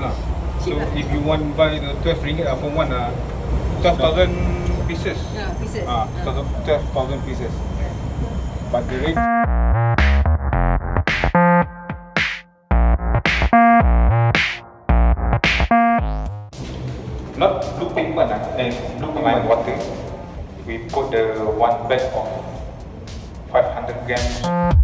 So lah. if you want buy the 12 ringgit ah, for one ah, 12,000 pieces. Yeah, pieces. Ah, 12,000 pieces. But the rate not blue pigment ah, and blue pigment water. We put the one bag of 500 grams